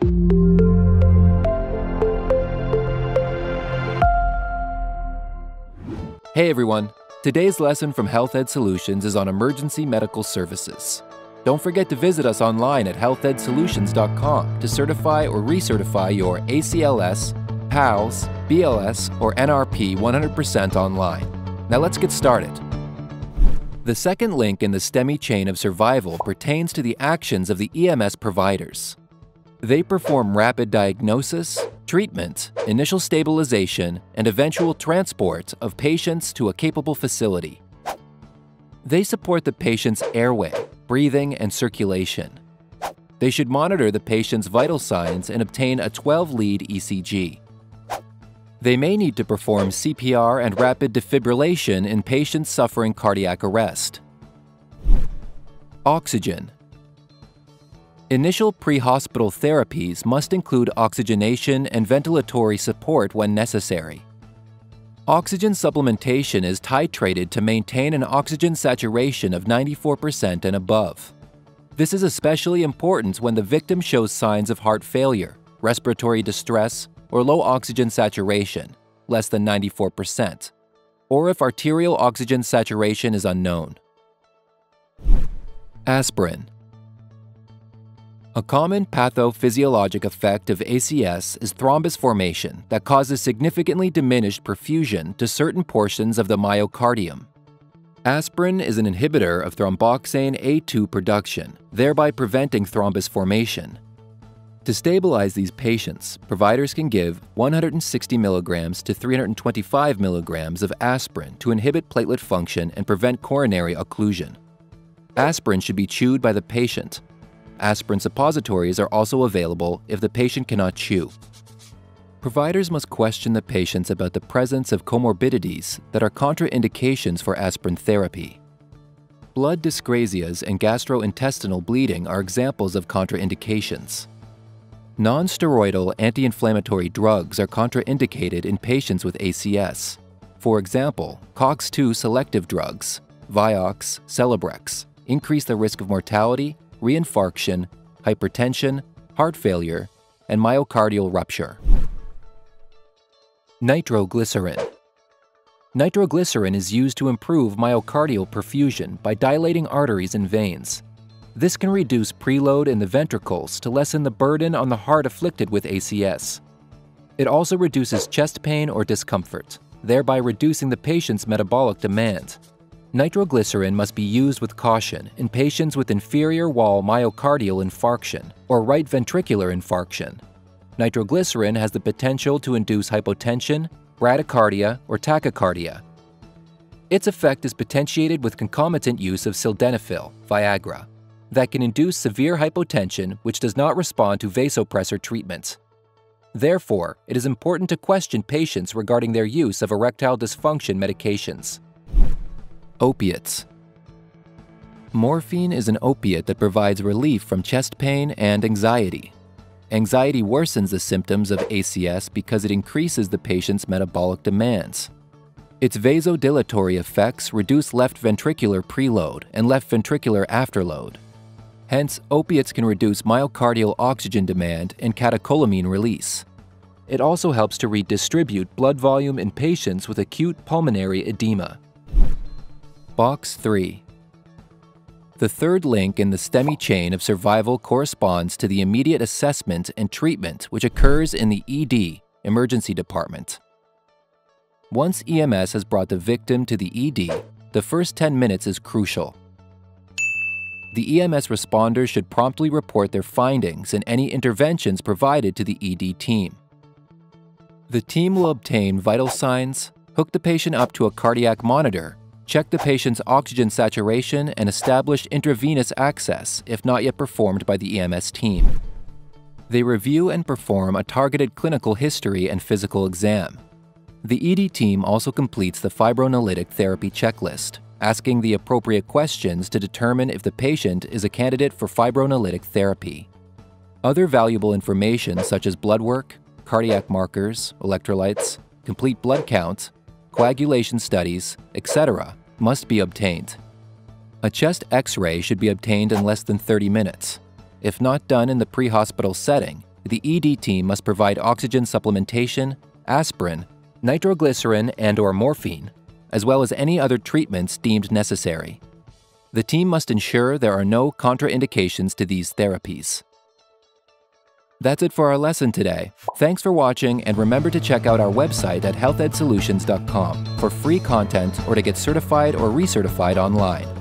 Hey everyone! Today's lesson from Health Ed Solutions is on emergency medical services. Don't forget to visit us online at healthedsolutions.com to certify or recertify your ACLS, PALS, BLS, or NRP 100% online. Now let's get started. The second link in the STEMI chain of survival pertains to the actions of the EMS providers. They perform rapid diagnosis, treatment, initial stabilization, and eventual transport of patients to a capable facility. They support the patient's airway, breathing, and circulation. They should monitor the patient's vital signs and obtain a 12 lead ECG. They may need to perform CPR and rapid defibrillation in patients suffering cardiac arrest. Oxygen Initial pre-hospital therapies must include oxygenation and ventilatory support when necessary. Oxygen supplementation is titrated to maintain an oxygen saturation of 94% and above. This is especially important when the victim shows signs of heart failure, respiratory distress, or low oxygen saturation, less than 94%, or if arterial oxygen saturation is unknown. Aspirin a common pathophysiologic effect of ACS is thrombus formation that causes significantly diminished perfusion to certain portions of the myocardium. Aspirin is an inhibitor of thromboxane A2 production, thereby preventing thrombus formation. To stabilize these patients, providers can give 160 mg to 325 mg of aspirin to inhibit platelet function and prevent coronary occlusion. Aspirin should be chewed by the patient, Aspirin suppositories are also available if the patient cannot chew. Providers must question the patients about the presence of comorbidities that are contraindications for aspirin therapy. Blood dyscrasias and gastrointestinal bleeding are examples of contraindications. Non-steroidal anti-inflammatory drugs are contraindicated in patients with ACS. For example, COX-2 selective drugs, Vioxx, Celebrex, increase the risk of mortality reinfarction, hypertension, heart failure, and myocardial rupture. Nitroglycerin Nitroglycerin is used to improve myocardial perfusion by dilating arteries and veins. This can reduce preload in the ventricles to lessen the burden on the heart afflicted with ACS. It also reduces chest pain or discomfort, thereby reducing the patient's metabolic demand. Nitroglycerin must be used with caution in patients with inferior wall myocardial infarction or right ventricular infarction. Nitroglycerin has the potential to induce hypotension, bradycardia, or tachycardia. Its effect is potentiated with concomitant use of sildenafil, Viagra, that can induce severe hypotension which does not respond to vasopressor treatments. Therefore, it is important to question patients regarding their use of erectile dysfunction medications. Opiates Morphine is an opiate that provides relief from chest pain and anxiety. Anxiety worsens the symptoms of ACS because it increases the patient's metabolic demands. Its vasodilatory effects reduce left ventricular preload and left ventricular afterload. Hence, opiates can reduce myocardial oxygen demand and catecholamine release. It also helps to redistribute blood volume in patients with acute pulmonary edema. Box 3 The third link in the STEMI chain of survival corresponds to the immediate assessment and treatment which occurs in the ED, emergency department. Once EMS has brought the victim to the ED, the first 10 minutes is crucial. The EMS responders should promptly report their findings and any interventions provided to the ED team. The team will obtain vital signs, hook the patient up to a cardiac monitor, check the patient's oxygen saturation, and establish intravenous access if not yet performed by the EMS team. They review and perform a targeted clinical history and physical exam. The ED team also completes the fibrinolytic therapy checklist, asking the appropriate questions to determine if the patient is a candidate for fibrinolytic therapy. Other valuable information such as blood work, cardiac markers, electrolytes, complete blood count, coagulation studies, etc., must be obtained. A chest x ray should be obtained in less than 30 minutes. If not done in the pre hospital setting, the ED team must provide oxygen supplementation, aspirin, nitroglycerin and or morphine, as well as any other treatments deemed necessary. The team must ensure there are no contraindications to these therapies. That's it for our lesson today. Thanks for watching and remember to check out our website at healthedsolutions.com for free content or to get certified or recertified online.